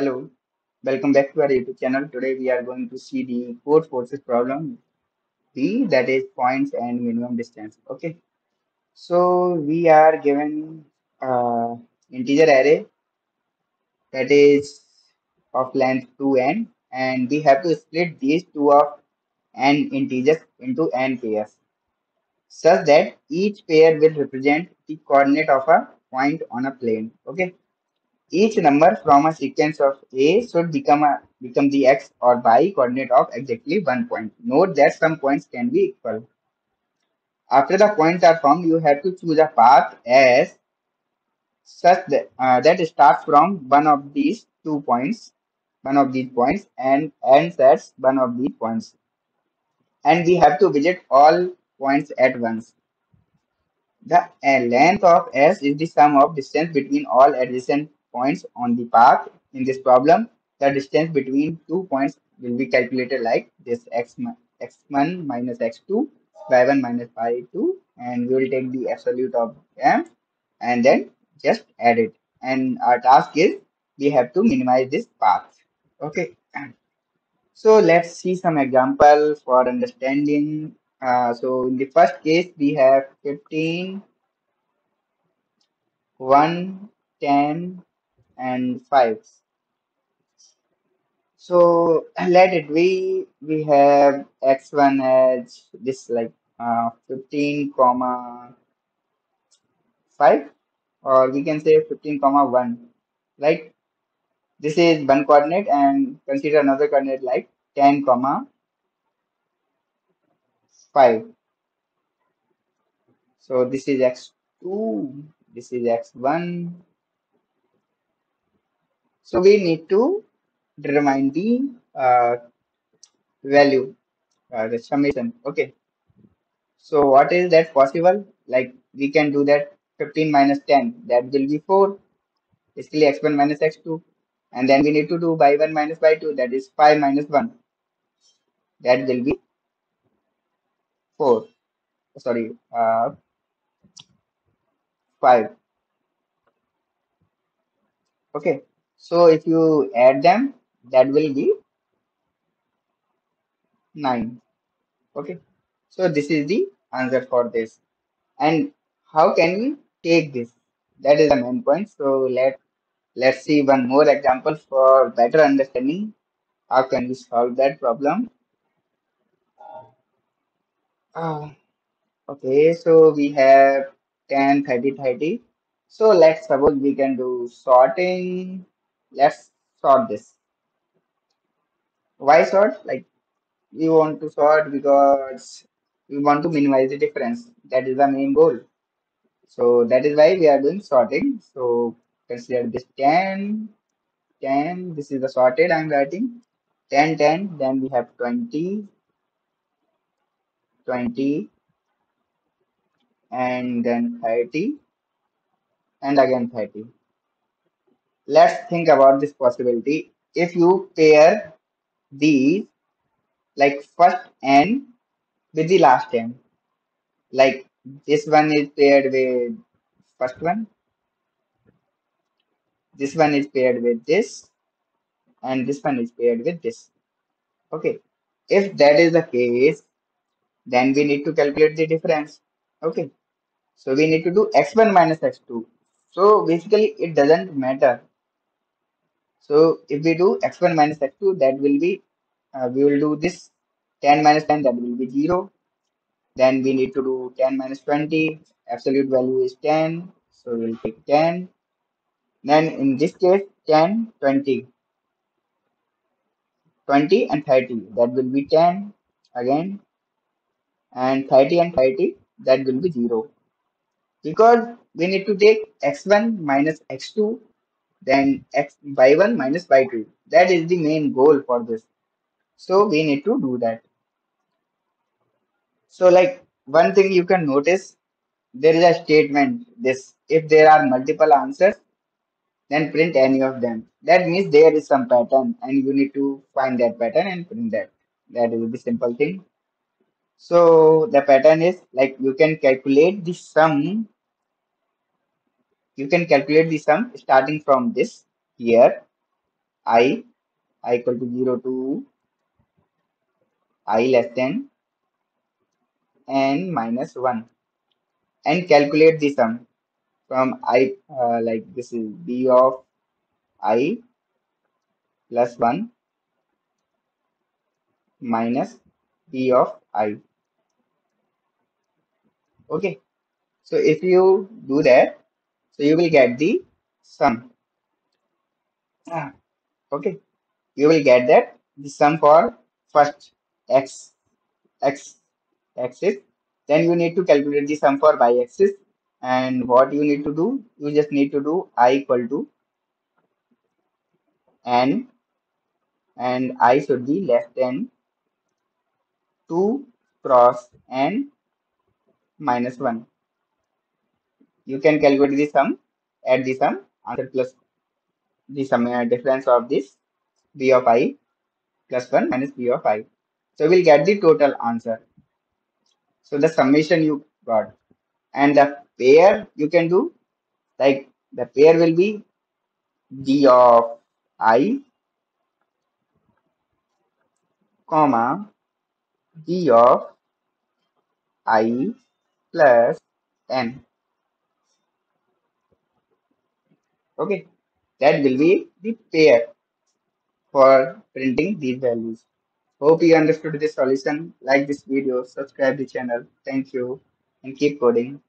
Hello, welcome back to our YouTube channel. Today we are going to see the Codeforces problem B that is points and minimum distance. Okay, so we are given uh, integer array that is of length 2n and we have to split these two of n integers into n pairs such that each pair will represent the coordinate of a point on a plane. Okay, each number from a sequence of A should become a become the x or y coordinate of exactly one point. Note that some points can be equal. After the points are formed, you have to choose a path as such that, uh, that starts from one of these two points, one of these points, and ends at one of these points. And we have to visit all points at once. The uh, length of S is the sum of distance between all adjacent points on the path. In this problem, the distance between two points will be calculated like this x, x1 minus x2, y1 minus y2, and we will take the absolute of m and then just add it. And our task is we have to minimize this path. Okay. So let's see some example for understanding. Uh, so in the first case, we have 15, 1, 10, and 5 so let it be we have x1 as this like uh, 15 comma 5 or we can say 15 comma 1 right this is one coordinate and consider another coordinate like 10 comma 5 so this is x2 this is x1 so we need to determine the uh, value, uh, the summation. Okay. So what is that possible? Like we can do that 15 minus 10, that will be 4. Basically x1 minus x2. And then we need to do by 1 minus by 2, that is 5 minus 1. That will be 4. Sorry, uh, 5. Okay. So if you add them, that will be 9 okay. So this is the answer for this. And how can we take this? That is the main point. So let let's see one more example for better understanding. How can we solve that problem? Uh, okay. So we have 10 30 30 so let's suppose we can do sorting let's sort this. Why sort? Like we want to sort because we want to minimize the difference. That is the main goal. So that is why we are doing sorting. So consider this 10 10 this is the sorted i'm writing. 10 10 then we have 20 20 and then 30 and again 30 let's think about this possibility. If you pair these like first n with the last n like this one is paired with first one this one is paired with this and this one is paired with this. Okay. If that is the case then we need to calculate the difference. Okay. So we need to do x1 minus x2 so basically it doesn't matter so if we do x1 minus x2, that will be, uh, we will do this 10 minus 10, that will be 0. Then we need to do 10 minus 20, absolute value is 10. So we'll take 10. Then in this case, 10, 20. 20 and 30, that will be 10 again. And 30 and 30, that will be 0. Because we need to take x1 minus x2 then x by 1 minus by 2 that is the main goal for this. So we need to do that. So like one thing you can notice there is a statement this if there are multiple answers then print any of them. That means there is some pattern and you need to find that pattern and print that. That is the simple thing. So the pattern is like you can calculate the sum you can calculate the sum starting from this here i i equal to 0 to i less than n minus 1 and calculate the sum from i uh, like this is b of i plus 1 minus b of i. Okay. So if you do that so you will get the sum. Ah, okay. You will get that the sum for first x x axis. Then you need to calculate the sum for y axis. And what you need to do you just need to do i equal to n. And i should be less than 2 cross n minus 1 you can calculate the sum add the sum answer plus the sum uh, difference of this b of i plus 1 minus b of i. So we'll get the total answer. So the summation you got. And the pair you can do like the pair will be d of i comma d of i plus n okay. That will be the pair for printing these values. Hope you understood this solution. Like this video subscribe the channel. Thank you. And keep coding